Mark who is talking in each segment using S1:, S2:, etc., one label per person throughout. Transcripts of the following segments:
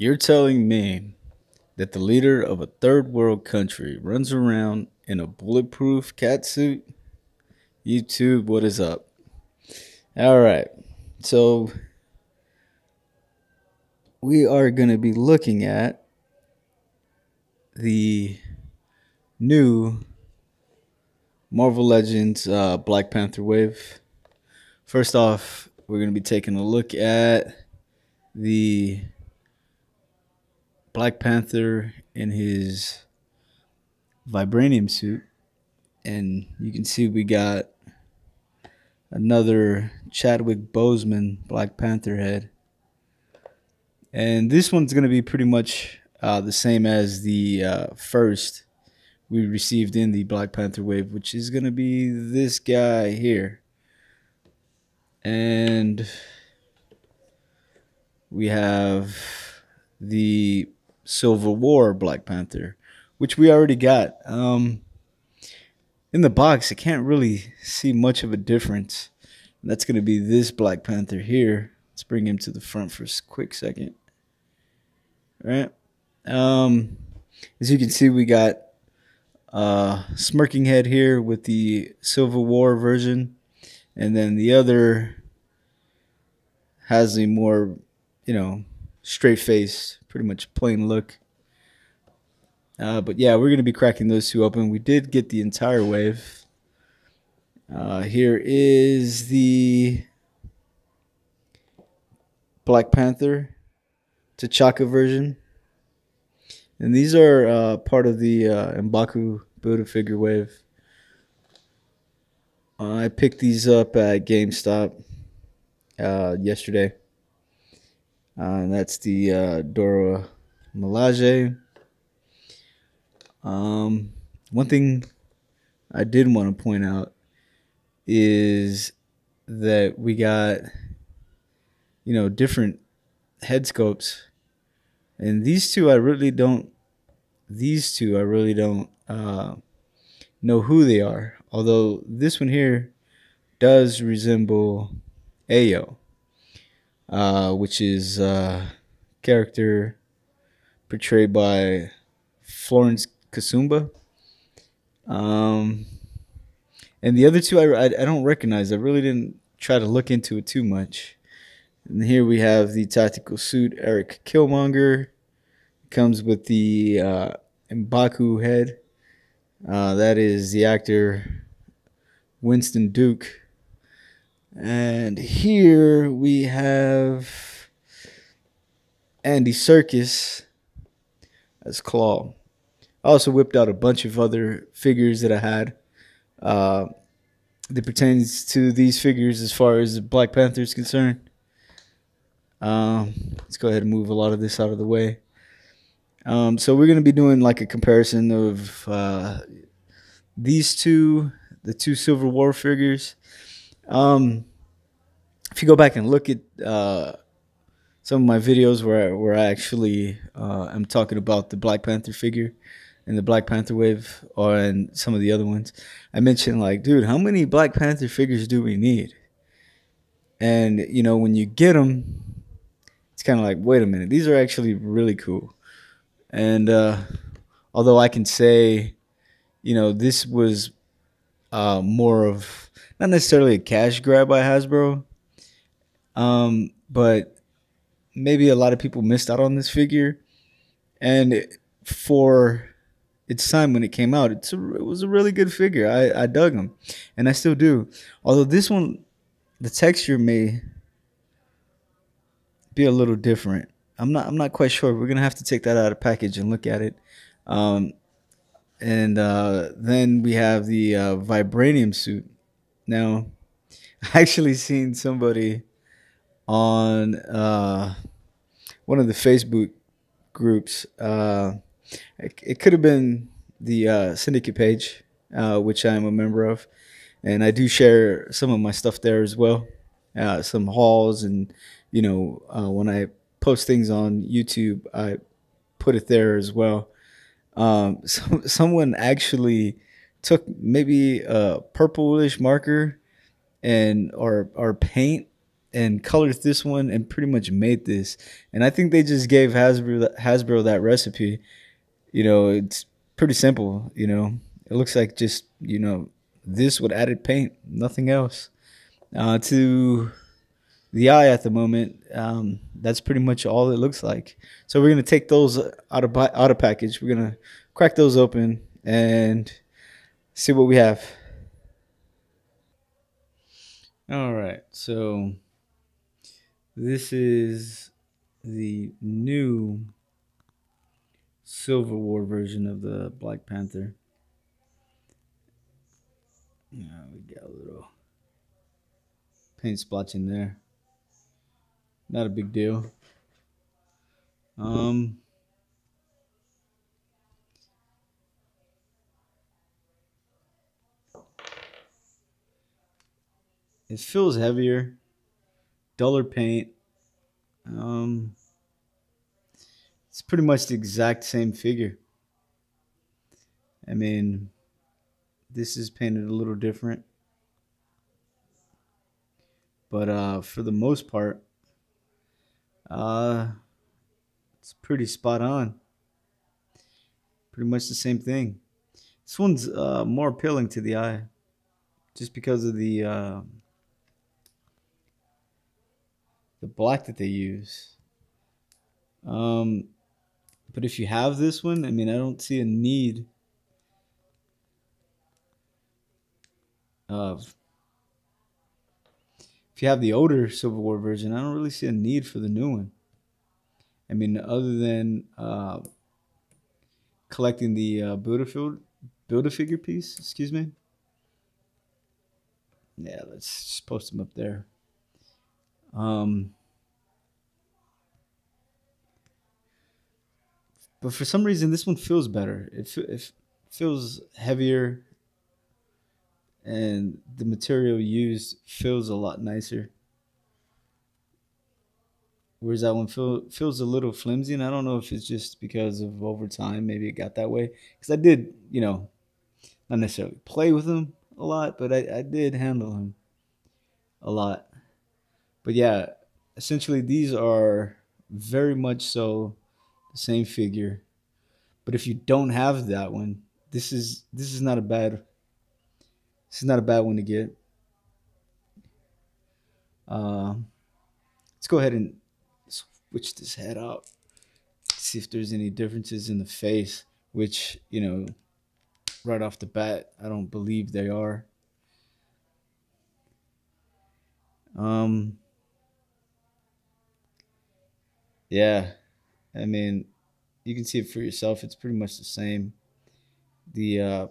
S1: You're telling me that the leader of a third world country runs around in a bulletproof cat suit? YouTube, what is up? All right. So we are going to be looking at the new Marvel Legends uh, Black Panther wave. First off, we're going to be taking a look at the Black Panther in his vibranium suit. And you can see we got another Chadwick Boseman Black Panther head. And this one's going to be pretty much uh, the same as the uh, first we received in the Black Panther wave, which is going to be this guy here. And we have the Civil War Black Panther, which we already got. Um, in the box, I can't really see much of a difference. That's going to be this Black Panther here. Let's bring him to the front for a quick second. All right. Um, as you can see, we got uh, smirking head here with the Civil War version, and then the other has a more, you know, straight face, pretty much plain look. Uh, but yeah, we're gonna be cracking those two open. We did get the entire wave. Uh, here is the Black Panther T'Chaka version. And these are uh, part of the uh, M'Baku Buddha figure wave. Uh, I picked these up at GameStop uh, yesterday. Uh, and that's the uh, Dora Milaje. Um, one thing I did want to point out is that we got, you know, different head sculpts. And these two, I really don't, these two, I really don't uh, know who they are. Although this one here does resemble Ayo uh, which is uh, character portrayed by Florence Kasumba. Um, and the other two I, I, I, don't recognize. I really didn't try to look into it too much. And here we have the tactical suit Eric Killmonger. Comes with the uh, M'Baku head. Uh, that is the actor Winston Duke. And here we have Andy Serkis as Klaue. I also whipped out a bunch of other figures that I had uh, that pertains to these figures as far as Black Panther is concerned. Um, let's go ahead and move a lot of this out of the way. Um, so we're gonna be doing like a comparison of uh, these two, the two Civil War figures um, if you go back and look at uh, some of my videos where where I actually uh, am talking about the Black Panther figure and the Black Panther wave, or and some of the other ones, I mentioned like, dude, how many Black Panther figures do we need? And you know, when you get them, it's kind of like, wait a minute, these are actually really cool. And uh, although I can say, you know, this was uh, more of not necessarily a cash grab by Hasbro, um, but maybe a lot of people missed out on this figure. And for its time when it came out, it's a, it was a really good figure. I, I dug him, and I still do. Although this one, the texture may be a little different. I'm not I'm not quite sure. We're gonna have to take that out of package and look at it. Um, and uh, then we have the uh, vibranium suit. Now, I actually seen somebody on uh, one of the Facebook groups. Uh, it, it could have been the uh, syndicate page, uh, which I am a member of, and I do share some of my stuff there as well. Uh, some hauls, and you know, uh, when I post things on YouTube, I put it there as well. Um, so, someone actually took maybe a purplish marker and or or paint and colored this one and pretty much made this. And I think they just gave Hasbro Hasbro that recipe. You know, it's pretty simple. You know, it looks like just you know this with added paint, nothing else. Uh, to the eye at the moment, um, that's pretty much all it looks like. So we're gonna take those out of out of package. We're gonna crack those open and see what we have. All right, so this is the new Civil War version of the Black Panther. Yeah, we got a little paint splotch in there. Not a big deal. Um, it feels heavier, duller paint. Um, it's pretty much the exact same figure. I mean, this is painted a little different. But uh, for the most part, uh, it's pretty spot on. Pretty much the same thing. This one's uh, more appealing to the eye just because of the uh, the black that they use. Um, but if you have this one, I mean, I don't see a need of. If you have the older Civil War version, I don't really see a need for the new one. I mean, other than uh, collecting the uh, Build-A-Figure build a figure piece, excuse me. Yeah, let's just post them up there. Um, but for some reason, this one feels better. It, it feels heavier, and the material used feels a lot nicer. Whereas that one feel, feels a little flimsy, and I don't know if it's just because of over time, maybe it got that way. Because I did, you know, not necessarily play with him a lot, but I, I did handle him a lot. But yeah, essentially these are very much so the same figure. But if you don't have that one, this is this is not a bad this is not a bad one to get. Uh, let's go ahead and switch this head out. See if there's any differences in the face, which, you know, right off the bat, I don't believe they are. Um, yeah, I mean, you can see it for yourself. It's pretty much the same. The uh,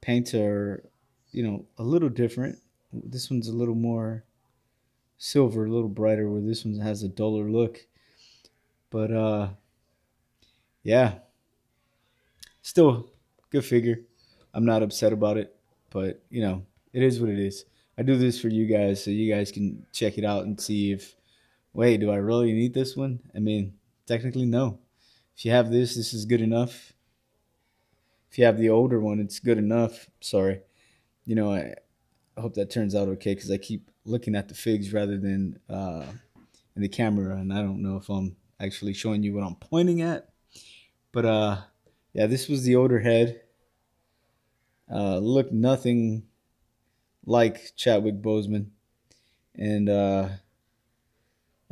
S1: paints are, you know, a little different. This one's a little more silver, a little brighter, where this one has a duller look. But uh, yeah, still good figure. I'm not upset about it, but you know, it is what it is. I do this for you guys so you guys can check it out and see if wait, do I really need this one? I mean, technically, no. If you have this, this is good enough. If you have the older one, it's good enough. Sorry. You know, I, I hope that turns out okay because I keep looking at the figs rather than uh, in the camera, and I don't know if I'm actually showing you what I'm pointing at. But uh, yeah, this was the older head. Uh, looked nothing like Chadwick Boseman, and uh,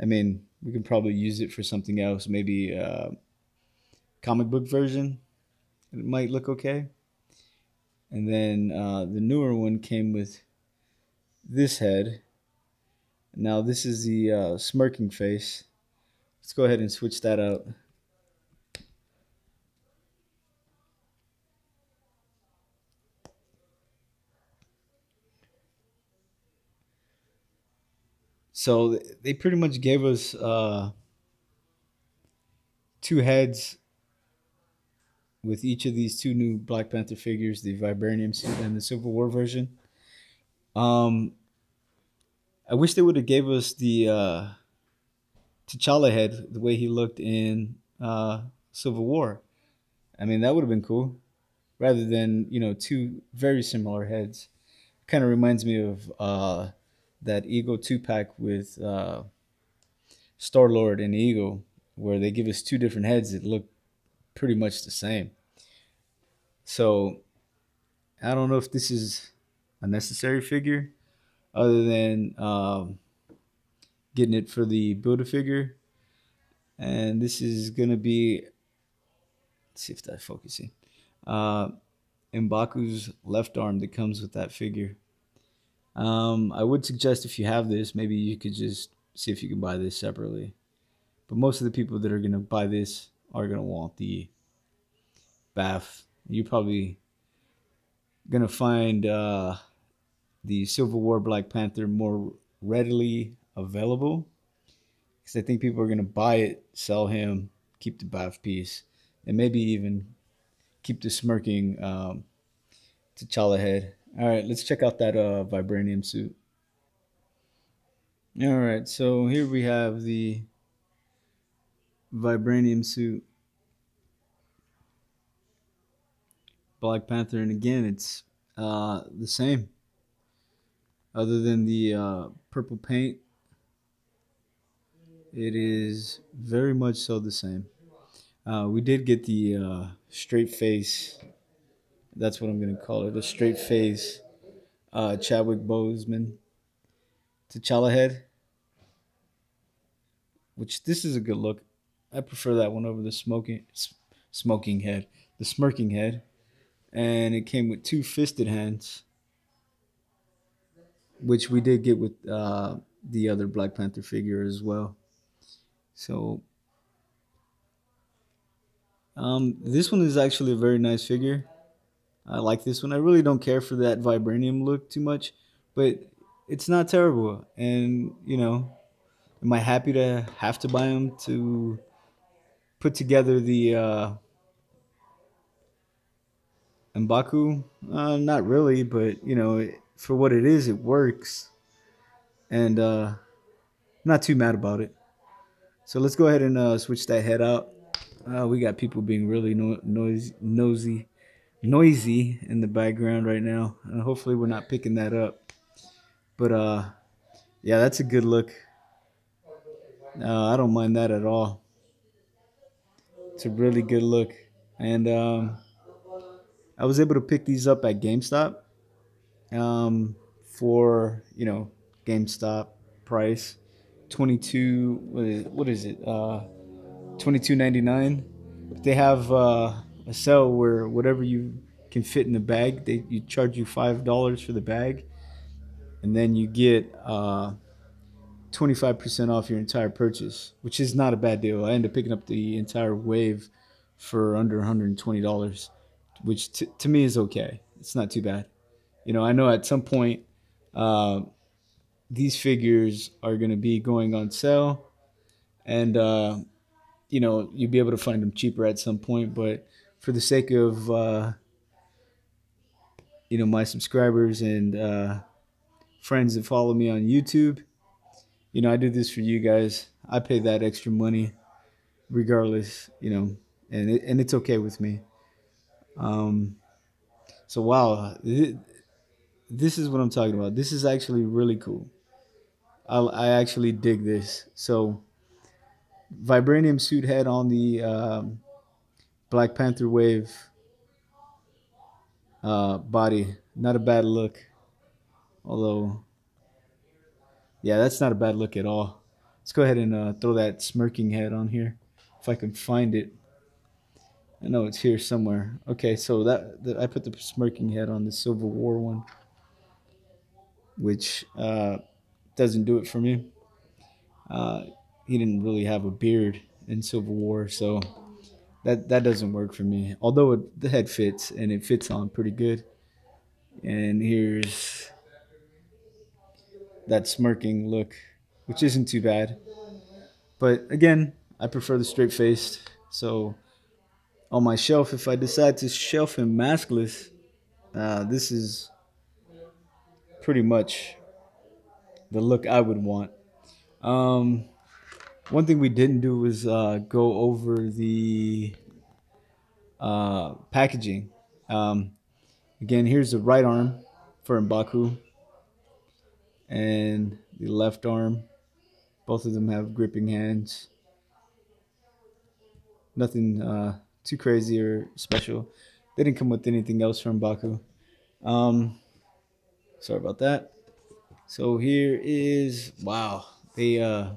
S1: I mean, we can probably use it for something else. Maybe uh, comic book version. It might look okay. And then uh, the newer one came with this head. Now this is the uh, smirking face. Let's go ahead and switch that out. So they pretty much gave us uh, two heads with each of these two new Black Panther figures, the Vibranium suit and the Civil War version. Um, I wish they would have gave us the uh, T'Challa head the way he looked in uh, Civil War. I mean, that would have been cool, rather than you know two very similar heads. Kind of reminds me of uh, that Ego two pack with uh, Star Lord and Ego, where they give us two different heads that look pretty much the same. So I don't know if this is a necessary figure, other than um, getting it for the build a figure. And this is gonna be. Let's see if that's focusing. Uh, M'Baku's left arm that comes with that figure. Um, I would suggest if you have this, maybe you could just see if you can buy this separately. But most of the people that are gonna buy this are gonna want the BAF. You're probably gonna find uh, the Civil War Black Panther more readily available because I think people are gonna buy it, sell him, keep the BAF piece, and maybe even keep the smirking um, T'Challa head. All right, let's check out that uh, vibranium suit. All right, so here we have the vibranium suit. Black Panther, and again, it's uh, the same. Other than the uh, purple paint, it is very much so the same. Uh, we did get the uh, straight face. That's what I'm gonna call it. A straight face uh, Chadwick Boseman T'Challa head. Which this is a good look. I prefer that one over the smoking smoking head, the smirking head, and it came with two fisted hands, which we did get with uh, the other Black Panther figure as well. So um, this one is actually a very nice figure. I like this one. I really don't care for that vibranium look too much, but it's not terrible. And you know, am I happy to have to buy them to put together the uh, M'Baku? Uh, not really, but you know, for what it is, it works, and uh, I'm not too mad about it. So let's go ahead and uh, switch that head out. Uh, we got people being really no- noisy, nosy, noisy in the background right now, and hopefully we're not picking that up. But uh, yeah, that's a good look. Uh, I don't mind that at all. It's a really good look, and um, I was able to pick these up at GameStop um, for you know GameStop price, twenty two. What is, what is it? Uh, twenty two ninety nine. They have uh, a sale where whatever you can fit in the bag, they you charge you five dollars for the bag, and then you get uh, twenty five percent off your entire purchase, which is not a bad deal. I ended up picking up the entire wave for under one hundred and twenty dollars, which t- to me is okay. It's not too bad. You know, I know at some point. Uh, these figures are going to be going on sale and uh, you know you'll be able to find them cheaper at some point but for the sake of uh, you know my subscribers and uh, friends that follow me on youtube you know i do this for you guys. I pay that extra money regardless you know and it, and it's okay with me. Um so wow this is what i'm talking about. This is actually really cool. I, I actually dig this. So, vibranium suit head on the um, Black Panther wave uh, body. Not a bad look. Although, yeah, that's not a bad look at all. Let's go ahead and uh, throw that smirking head on here if I can find it. I know it's here somewhere. Okay, so that, that I put the smirking head on the Civil War one, which. Uh, doesn't do it for me. Uh, he didn't really have a beard in Civil War, so that that doesn't work for me. Although it, the head fits and it fits on pretty good. And here's that smirking look, which isn't too bad. But again, I prefer the straight faced. So on my shelf, if I decide to shelf him maskless, uh, this is pretty much the look I would want. Um, one thing we didn't do was uh, go over the uh, packaging. Um, again, here's the right arm for M'Baku. and the left arm. Both of them have gripping hands. Nothing uh, too crazy or special. They didn't come with anything else from M'Baku. Um, sorry about that. So here is wow. They uh,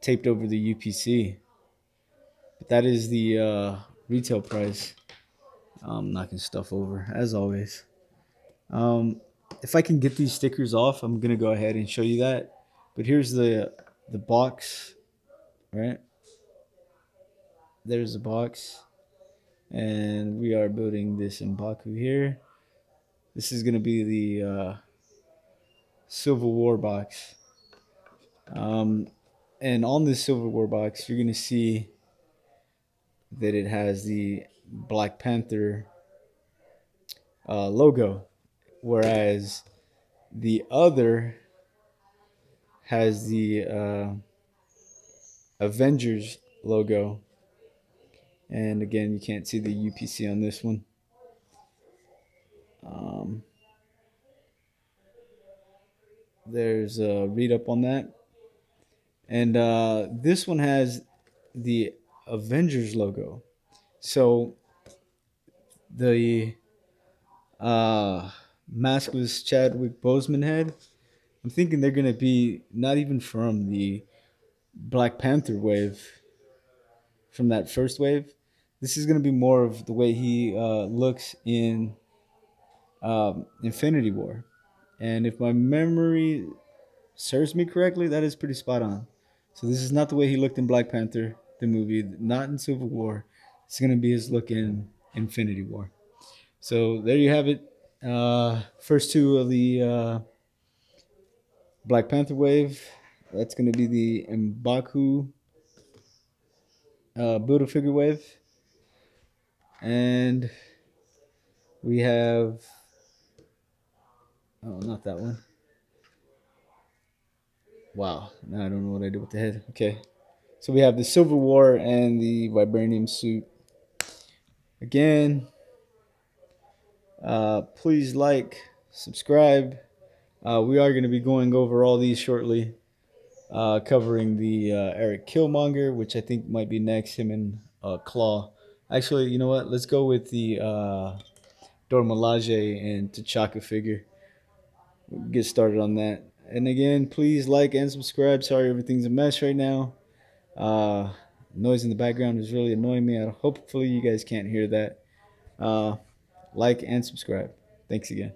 S1: taped over the UPC. But that is the uh, retail price. I'm knocking stuff over as always. Um, if I can get these stickers off, I'm gonna go ahead and show you that. But here's the the box, right? There's the box, and we are building this in Baku here. This is gonna be the uh, Civil War box. Um, and on this Civil War box, you're gonna see that it has the Black Panther uh, logo, whereas the other has the uh, Avengers logo. And again, you can't see the UPC on this one. Um, there's a read up on that. And uh, this one has the Avengers logo. So the uh, maskless Chadwick Boseman head, I'm thinking they're gonna be not even from the Black Panther wave, from that first wave. This is gonna be more of the way he uh, looks in um, Infinity War, and if my memory serves me correctly, that is pretty spot on. So this is not the way he looked in Black Panther, the movie, not in Civil War. It's gonna be his look in Infinity War. So there you have it. Uh, first two of the uh, Black Panther wave. That's gonna be the M'Baku uh, Build Figure wave, and we have oh, not that one. Wow, now I don't know what I did with the head. Okay. So we have the Civil War and the Vibranium suit. Again, uh, please like, subscribe. Uh, we are going to be going over all these shortly, uh, covering the uh, Eric Killmonger, which I think might be next, him and uh, Klaue. Actually, you know what? Let's go with the uh, Dora Milaje and T'Chaka figure. Get started on that. And again, please like and subscribe. Sorry, everything's a mess right now. Uh, noise in the background is really annoying me. I, hopefully, you guys can't hear that. Uh, like and subscribe. Thanks again.